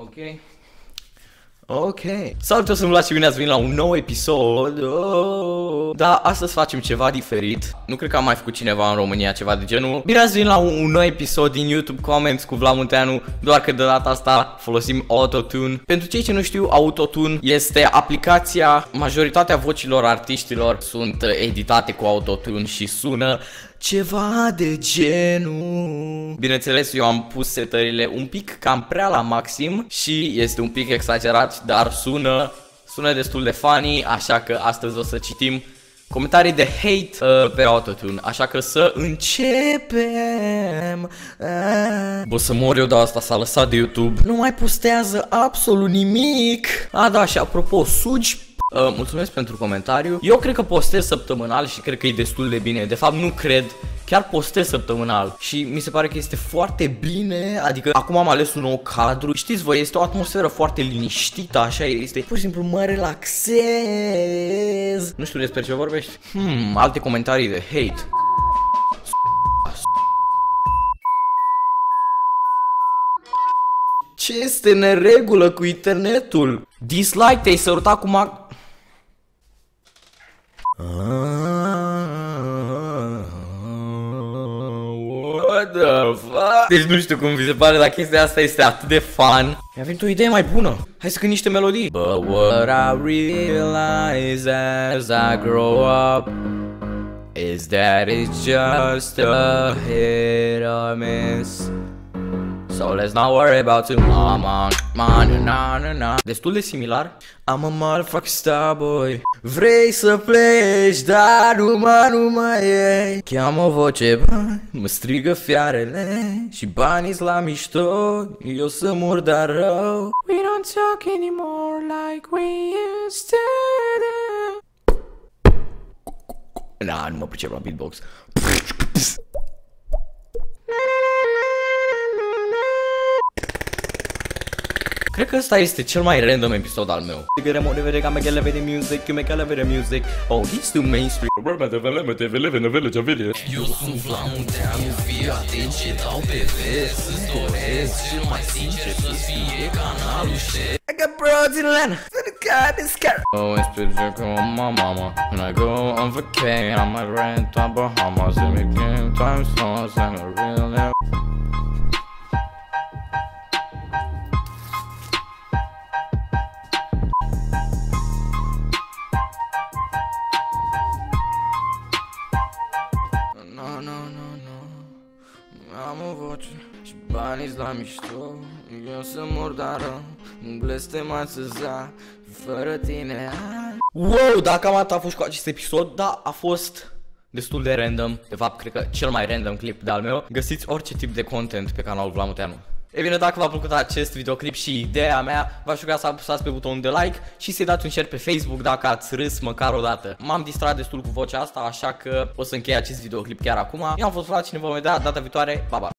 Ok. Ok. Salut, eu sunt Vlad și bine ați venit la un nou episod. Oh. Da, astăzi facem ceva diferit. Nu cred că am mai făcut cineva în România ceva de genul. Bine ați venit la un, un nou episod din YouTube Comments cu Vlad Munteanu, doar că de data asta folosim Autotune. Pentru cei ce nu știu, Autotune este aplicația, majoritatea vocilor artiștilor sunt editate cu Autotune și sună ceva de genul. Bineînțeles eu am pus setările un pic cam prea la maxim Și este un pic exagerat Dar sună, sună destul de funny Așa că astăzi o să citim comentarii de hate uh, pe Autotune. Așa că să începem. Uh. Bă să mor eu de asta s-a lăsat de YouTube. Nu mai postează absolut nimic. A da și apropo sugi Uh, mulțumesc pentru comentariu. Eu cred că postez săptămânal și cred că e destul de bine. De fapt, nu cred. Chiar postez săptămânal și mi se pare că este foarte bine, adică acum am ales un nou cadru, știți voi, este o atmosferă foarte liniștită, așa este, pur și simplu mă relaxez. Nu știu despre ce vorbești. Hmm, alte comentarii de hate. Ce este neregulă cu internetul? Dislike, te-ai sărutat cu mag... What the fuck? Deci nu știu cum vi se pare, dar chestia asta este atât de fun. Mi-a venit o idee mai bună. Hai să cânt niște melodii. But what I realize as I grow up is that it's just a hit or miss. So let's not worry about tomorrow, man, na, na, na. Destul de similar. I'm a motherfucking star boy. Vrei să pleci, dar numai nu mai e. Cheamă o voce, mă strigă fiarele și banii la mișto. Eu să mor dar rău. We don't talk anymore like we used to do. Na, nu mă pricep la beatbox. Cred că ăsta este cel mai random episod al meu. Get motivated, I'm gonna elevate music, you make elevate music. Oh, he's too mainstream. Eu sunt Vlamunteanu, fii atent ce dau pe vers Îți doresc cel mai sincer să-ți fie canalul șer I got broads in Atlanta, for the god is scared Oh, it's picture con my mama. When I go on vacation, I might rent on Bahamas. And we game time songs, I'm a real No, no, no, no Am o voce și banii la mișto. Eu sunt murdară Blestemați za Fără tine. Wow, dacă am atât a fost cu acest episod Da, a fost destul de random. De fapt, cred că cel mai random clip de-al meu. Găsiți orice tip de content pe canalul Vlamuteanu E bine, dacă v-a plăcut acest videoclip și ideea mea, v-aș ruga să apăsați pe butonul de like și să-i dați un share pe Facebook dacă ați râs măcar o dată. M-am distrat destul cu vocea asta, așa că o să închei acest videoclip chiar acum. Eu am fost Vlad și ne vom vedea data viitoare. Pa, pa!